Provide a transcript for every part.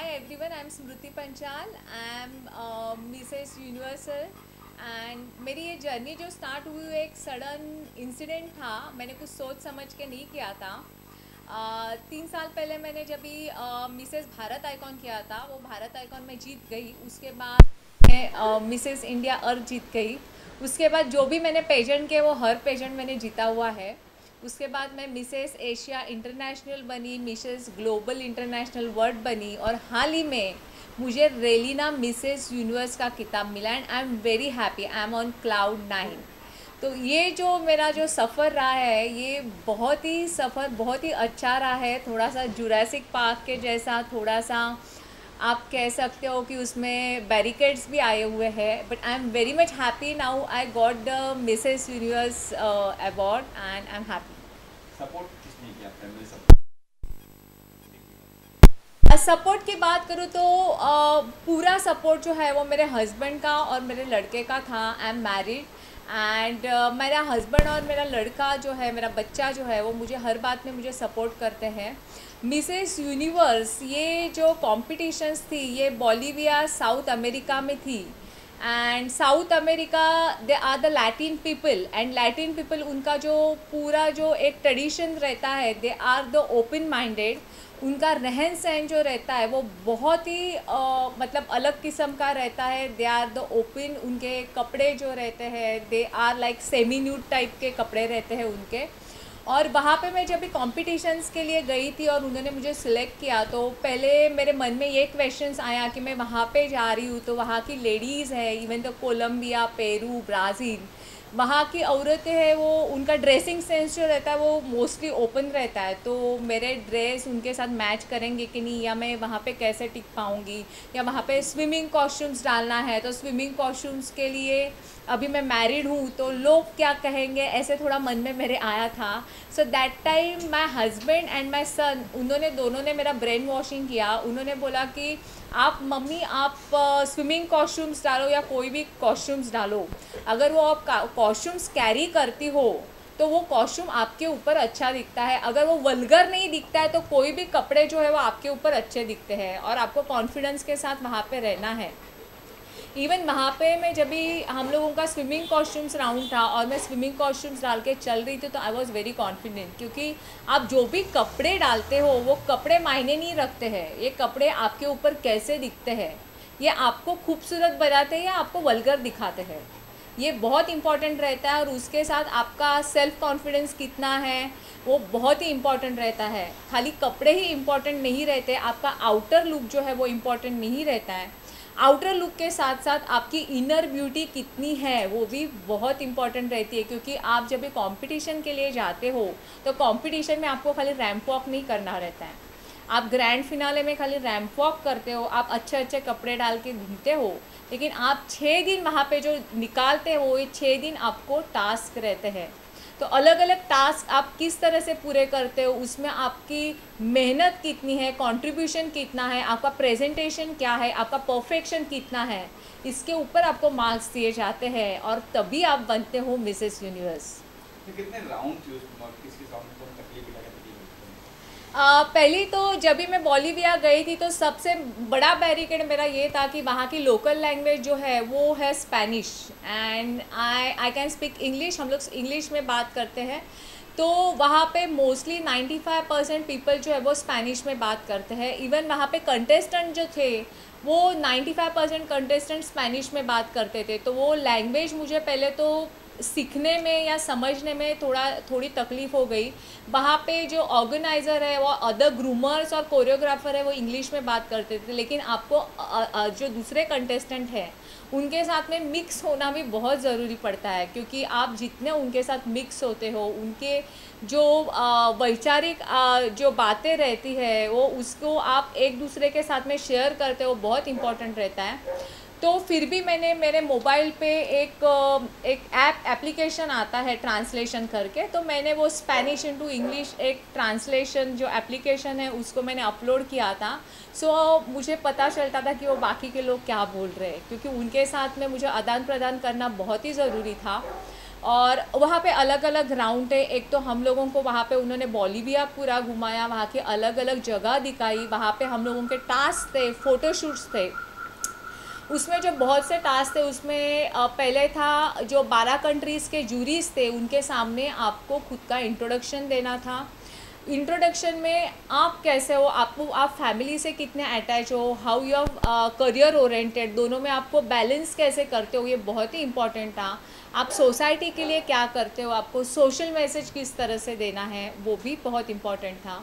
Hi everyone, I'm Smriti Panchal. I'm uh, Mrs. Universal and मेरी ये journey जो start हुई वो एक सडन इंसिडेंट था मैंने कुछ सोच समझ के नहीं किया था तीन साल पहले मैंने जब भी मिसेस भारत आइकॉन किया था वो भारत आइकॉन में जीत गई उसके बाद मैं मिसेस इंडिया अर्थ जीत गई उसके बाद जो भी मैंने पेजेंट के वो हर पेजेंट मैंने जीता हुआ है उसके बाद मैं मिसेस एशिया इंटरनेशनल बनी, मिसेस ग्लोबल इंटरनेशनल वर्ल्ड बनी और हाल ही में मुझे रेलिना मिसेस यूनिवर्स का किताब मिला and I am very happy I am on cloud nine तो ये जो मेरा जो सफ़र रहा है, ये बहुत ही सफ़र, बहुत ही अच्छा रहा है, थोड़ा सा जुरासिक पार्क के जैसा, थोड़ा सा आप कह सकते हो कि उसमें बैरिकेड्स भी आए हुए हैं but I am very much happy now I got the Mrs Universe award and I am happy support की बात करूँ तो uh, पूरा सपोर्ट जो है वो मेरे हस्बैंड का और मेरे लड़के का था आई एम मैरिड एंड मेरा हस्बैंड और मेरा लड़का जो है मेरा बच्चा जो है वो मुझे हर बात में मुझे सपोर्ट करते हैं। मिसेस यूनिवर्स ये जो कॉम्पिटिशन्स थी ये बॉलीविया साउथ अमेरिका में थी। And South America they are the Latin people and Latin people उनका जो पूरा जो एक ट्रेडिशन रहता है they are the open minded उनका रहन सहन जो रहता है वो बहुत ही आ, मतलब अलग किस्म का रहता है। दे आर द ओपन उनके कपड़े जो रहते हैं they are like semi nude type के कपड़े रहते हैं उनके। और वहाँ पे मैं जब भी कॉम्पिटिशन्स के लिए गई थी और उन्होंने मुझे सिलेक्ट किया तो पहले मेरे मन में ये क्वेश्चंस आया कि मैं वहाँ पे जा रही हूँ तो वहाँ की लेडीज़ है इवन तो कोलंबिया पेरू ब्राज़ील वहाँ की औरतें हैं, वो उनका ड्रेसिंग सेंस जो रहता है, वो मोस्टली ओपन रहता है। तो मेरे ड्रेस उनके साथ मैच करेंगे कि नहीं, या मैं वहाँ पे कैसे टिक पाऊँगी, या वहाँ पे स्विमिंग कॉस्ट्यूम्स डालना है तो स्विमिंग कॉस्ट्यूम्स के लिए अभी मैं मैरिड हूँ तो लोग क्या कहेंगे? ऐसे थोड़ा मन में मेरे आया था। So that time my husband and my son उन्होंने, दोनों ने मेरा ब्रेन वॉशिंग किया। उन्होंने बोला कि आप मम्मी, आप स्विमिंग कॉस्ट्यूम्स डालो या कोई भी कॉस्ट्यूम्स डालो। अगर वो आप कॉस्ट्यूम्स कैरी करती हो तो वो कॉस्ट्यूम आपके ऊपर अच्छा दिखता है। अगर वो वलगर नहीं दिखता है तो कोई भी कपड़े जो है वो आपके ऊपर अच्छे दिखते हैं और आपको कॉन्फिडेंस के साथ वहाँ पर रहना है। इवन वहाँ पे मैं जब भी हम लोगों का स्विमिंग कॉस्ट्यूम्स राउंड था और मैं स्विमिंग कॉस्ट्यूम्स डाल के चल रही थी तो आई वॉज़ वेरी कॉन्फिडेंट क्योंकि आप जो भी कपड़े डालते हो, वो कपड़े मायने नहीं रखते हैं। ये कपड़े आपके ऊपर कैसे दिखते हैं? ये आपको खूबसूरत बनाते हैं या आपको वलगर दिखाते हैं? ये बहुत इंपॉर्टेंट रहता है और उसके साथ आपका सेल्फ कॉन्फिडेंस कितना है, वो बहुत ही इंपॉर्टेंट रहता है। खाली कपड़े ही इंपॉर्टेंट नहीं रहते, आपका आउटर लुक जो है वो इंपॉर्टेंट नहीं रहता है। आउटर लुक के साथ साथ आपकी इनर ब्यूटी कितनी है, वो भी बहुत इंपॉर्टेंट रहती है, क्योंकि आप जब भी कॉम्पिटिशन के लिए जाते हो तो कॉम्पिटिशन में आपको खाली रैम्प वॉक नहीं करना रहता है। आप ग्रैंड फिनाले में खाली रैम्प वॉक करते हो, आप अच्छे अच्छे कपड़े डाल के घूमते हो, लेकिन आप छः दिन वहाँ पे जो निकालते हो वो छः दिन आपको टास्क रहते हैं। तो अलग अलग टास्क आप किस तरह से पूरे करते हो? उसमें आपकी मेहनत कितनी है? कंट्रीब्यूशन कितना है? आपका प्रेजेंटेशन क्या है? आपका परफेक्शन कितना है? इसके ऊपर आपको मार्क्स दिए जाते हैं और तभी आप बनते हो मिसेस यूनिवर्स कितने राउंड किसके पहली तो जब भी मैं बॉलीविया गई थी तो सबसे बड़ा बैरिकेड मेरा ये था कि वहाँ की लोकल लैंग्वेज जो है, वो है Spanish. And I I can speak English हम लोग इंग्लिश में बात करते हैं। तो वहाँ पे मोस्टली 95 परसेंट पीपल जो है, वो स्पेनिश में बात करते हैं। इवन वहाँ पे कंटेस्टेंट जो थे, वो 95 परसेंट कंटेस्टेंट स्पेनिश में बात करते थे। तो वो लैंग्वेज मुझे पहले तो सीखने में या समझने में थोड़ा, थोड़ी तकलीफ़ हो गई। वहाँ पे जो ऑर्गेनाइज़र है, वो अदर ग्रूमर्स और कोरियोग्राफर है, वो इंग्लिश में बात करते थे। लेकिन आपको जो दूसरे कंटेस्टेंट हैं, उनके साथ में मिक्स होना भी बहुत ज़रूरी पड़ता है। क्योंकि आप जितने उनके साथ मिक्स होते हो, उनके जो वैचारिक जो बातें रहती है, वो उसको आप एक दूसरे के साथ में शेयर करते हो, बहुत इंपॉर्टेंट रहता है। तो फिर भी मैंने मेरे मोबाइल पे एक एक ऐप एप्लीकेशन आता है ट्रांसलेशन करके तो मैंने वो स्पेनिश इनटू इंग्लिश एक ट्रांसलेशन जो एप्लीकेशन है उसको मैंने अपलोड किया था। सो so, मुझे पता चलता था कि वो बाकी के लोग क्या बोल रहे हैं क्योंकि उनके साथ में मुझे आदान प्रदान करना बहुत ही ज़रूरी था। और वहाँ पे अलग अलग राउंड है एक तो हम लोगों को वहाँ पे उन्होंने बॉलीविया पूरा घुमाया वहाँ की अलग अलग जगह दिखाई वहाँ पे हम लोगों के टास्क थे फ़ोटोशूट्स थे। उसमें जो बहुत से टास्क थे, उसमें पहले था जो बारह कंट्रीज़ के जूरीज थे, उनके सामने आपको खुद का इंट्रोडक्शन देना था। इंट्रोडक्शन में आप कैसे हो? आपको, आप फैमिली से कितने अटैच हो? हाउ यू करियर ओरिएंटेड दोनों में आपको बैलेंस कैसे करते हो? ये बहुत ही इंपॉर्टेंट था। आप सोसाइटी के लिए क्या करते हो? आपको सोशल मैसेज किस तरह से देना है? वो भी बहुत इंपॉर्टेंट था।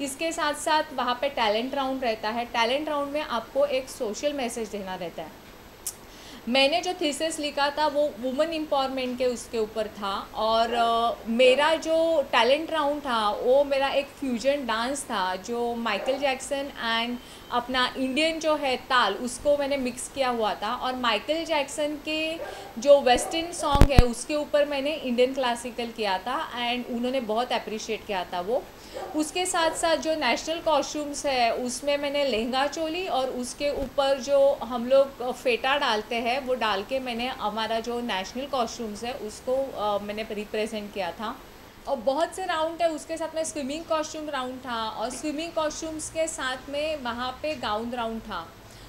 इसके साथ साथ वहाँ पे टैलेंट राउंड रहता है। टैलेंट राउंड में आपको एक सोशल मैसेज देना रहता है। मैंने जो थीसिस लिखा था वो वुमेन एम्पावरमेंट के उसके ऊपर था और uh, मेरा जो टैलेंट राउंड था वो मेरा एक फ्यूजन डांस था जो माइकल जैक्सन एंड अपना इंडियन जो है ताल उसको मैंने मिक्स किया हुआ था और माइकल जैक्सन के जो वेस्टर्न सॉन्ग है उसके ऊपर मैंने इंडियन क्लासिकल किया था एंड उन्होंने बहुत अप्रिशिएट किया था वो। उसके साथ साथ जो नेशनल कॉस्ट्यूम्स है उसमें मैंने लहंगा चोली और उसके ऊपर जो हम लोग फेटा डालते हैं वो डाल के मैंने हमारा जो नेशनल कॉस्ट्यूम्स है उसको आ, मैंने रिप्रेजेंट किया था। और बहुत से राउंड है उसके साथ में स्विमिंग कॉस्ट्यूम राउंड था और स्विमिंग कॉस्ट्यूम्स के साथ में वहाँ पे गाउन राउंड था।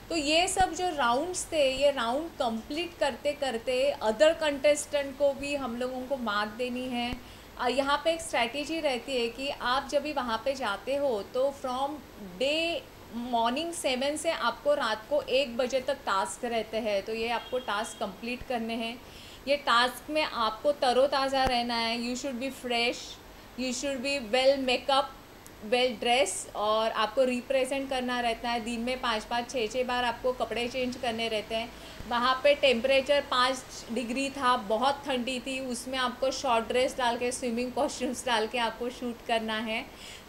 तो ये सब जो राउंड्स थे ये राउंड कंप्लीट करते करते अदर कंटेस्टेंट को भी हम लोगों को मार्क देनी है। यहाँ पे एक स्ट्रैटेजी रहती है कि आप जब भी वहाँ पे जाते हो तो फ्रॉम डे मॉर्निंग सेवन से आपको रात को एक बजे तक टास्क रहते हैं। तो ये आपको टास्क कंप्लीट करने हैं। ये टास्क में आपको तरोताज़ा रहना है। You should be fresh you should be well makeup well dress और आपको रिप्रेजेंट करना रहता है। दिन में पाँच पाँच छः छः बार आपको कपड़े चेंज करने रहते हैं। वहाँ पे टेम्परेचर पाँच डिग्री था, बहुत ठंडी थी। उसमें आपको शॉर्ट ड्रेस डाल के स्विमिंग कॉस्ट्यूम्स डाल के आपको शूट करना है।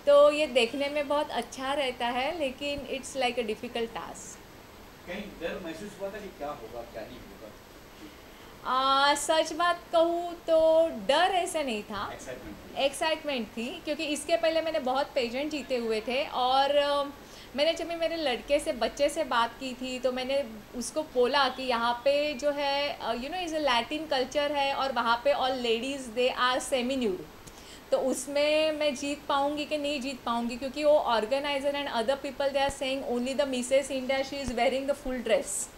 तो ये देखने में बहुत अच्छा रहता है, लेकिन it's like a difficult task कहीं डर महसूस हुआ था कि क्या होगा, क्या नहीं होगा? आ, सच बात कहूँ तो डर ऐसा नहीं था। एक्साइटमेंट थी। क्योंकि इसके पहले मैंने बहुत पेजेंट जीते हुए थे और मैंने जब मेरे लड़के से बच्चे से बात की थी तो मैंने उसको बोला कि यहाँ पे जो है you know is a Latin culture है और वहाँ पे all ladies they are semi nude तो उसमें मैं जीत पाऊँगी कि नहीं जीत पाऊँगी क्योंकि वो organiser and other people they are saying only the Mrs India she is wearing the full dress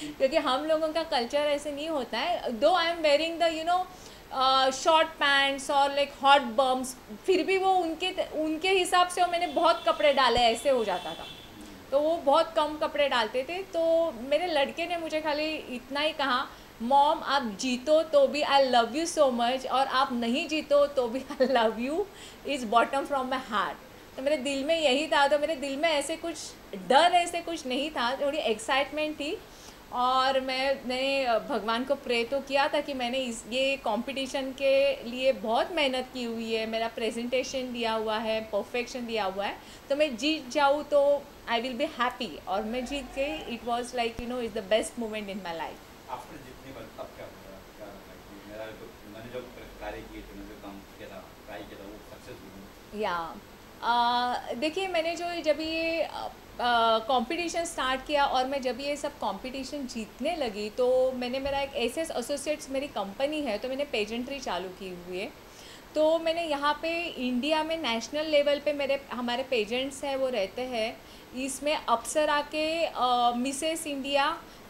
क्योंकि हम लोगों का कल्चर ऐसे नहीं होता है। Though I am wearing the you know short pants और लाइक हॉट बम्स फिर भी वो उनके उनके हिसाब से मैंने बहुत कपड़े डाले, ऐसे हो जाता था। तो वो बहुत कम कपड़े डालते थे। तो मेरे लड़के ने मुझे खाली इतना ही कहा, मॉम, आप जीतो तो भी I love you so much और आप नहीं जीतो तो भी I love you is bottom from my heart तो मेरे दिल में यही था। तो मेरे दिल में ऐसे कुछ डर, ऐसे कुछ नहीं था। थोड़ी एक्साइटमेंट थी। और मैंने भगवान को प्रे तो किया था कि मैंने इस ये कंपटीशन के लिए बहुत मेहनत की हुई है। मेरा प्रेजेंटेशन दिया हुआ है परफेक्शन दिया हुआ है। तो मैं जीत जाऊँ तो आई विल बी हैप्पी और मैं जीत गई। It was like you know is the best moment in my life या देखिए, मैंने जो जब ये कंपटीशन स्टार्ट किया और मैं जब ये सब कंपटीशन जीतने लगी तो मैंने, मेरा एक एस एस एसोसिएट्स मेरी कंपनी है तो मैंने पेजेंट्री चालू की हुई है। तो मैंने यहाँ पे इंडिया में नेशनल लेवल पे मेरे, हमारे पेजेंट्स हैं, वो रहते हैं। इसमें अप्सरा के Mrs India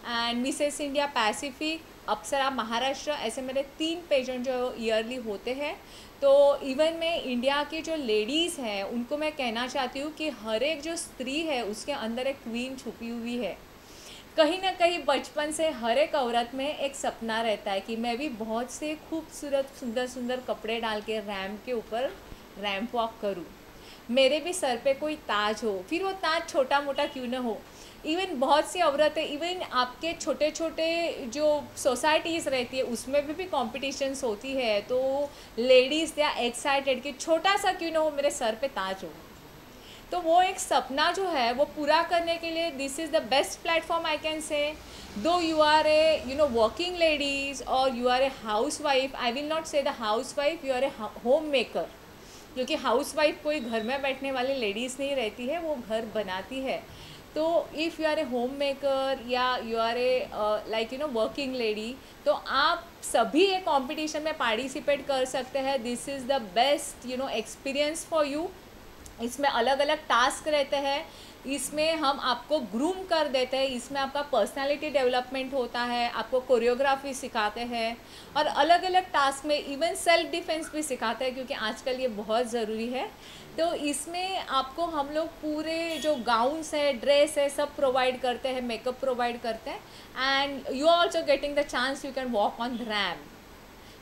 and Mrs India Pacific Apsara Maharashtra ऐसे मेरे तीन पेजेंट जो ईयरली होते हैं। तो इवन मैं इंडिया की जो लेडीज़ हैं, उनको मैं कहना चाहती हूँ कि हर एक जो स्त्री है, उसके अंदर एक क्वीन छुपी हुई है। कहीं ना कहीं बचपन से हर एक औरत में एक सपना रहता है कि मैं भी बहुत से खूबसूरत, सुंदर सुंदर कपड़े डाल के रैम्प के ऊपर रैम्प वॉक करूँ। मेरे भी सर पे कोई ताज हो, फिर वो ताज छोटा मोटा क्यों ना हो? इवन बहुत सी औरतें इवन आपके छोटे छोटे जो सोसाइटीज़ रहती है, उसमें भी भी कॉम्पिटिशन्स होती है तो लेडीज़ दे आर एक्साइटेड कि छोटा सा क्यों ना हो, मेरे सर पे ताज हो। तो वो एक सपना जो है, वो पूरा करने के लिए this is the best platform I can say though you are a you know working ladies और you are a housewife I will not say the housewife you are a homemaker क्योंकि हाउस वाइफ कोई घर में बैठने वाली ladies नहीं रहती है, वो घर बनाती है। तो if you are a homemaker या you are a like you know working lady तो आप सभी एक कॉम्पिटिशन में पार्टिसिपेट कर सकते हैं. This is the best you know experience for you इसमें अलग अलग टास्क रहते हैं। इसमें हम आपको ग्रूम कर देते हैं। इसमें आपका पर्सनालिटी डेवलपमेंट होता है, आपको कोरियोग्राफी सिखाते हैं और अलग अलग टास्क में इवन सेल्फ डिफेंस भी सिखाते हैं क्योंकि आजकल ये बहुत ज़रूरी है। तो इसमें आपको हम लोग पूरे जो गाउन्स है ड्रेस है, सब प्रोवाइड करते हैं मेकअप प्रोवाइड करते हैं। And you are also getting the chance you can walk on ramp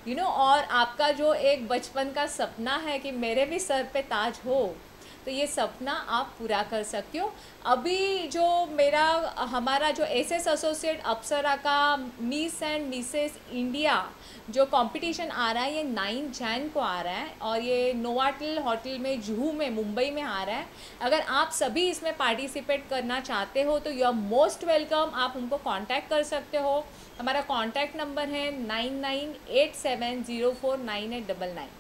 you know और आपका जो एक बचपन का सपना है कि मेरे भी सर पे ताज हो तो ये सपना आप पूरा कर सकते हो। अभी जो मेरा, हमारा जो एस एस एसोसिएट अप्सरा का मिस एंड मिसेस इंडिया जो कंपटीशन आ रहा है, ये नाइन जैन को आ रहा है और ये नोवाटल होटल में जूहू में मुंबई में आ रहा है। अगर आप सभी इसमें पार्टिसिपेट करना चाहते हो तो यू आर मोस्ट वेलकम आप हमको कांटेक्ट कर सकते हो। हमारा कांटेक्ट नंबर है nine nine eight seven zero four nine eight double nine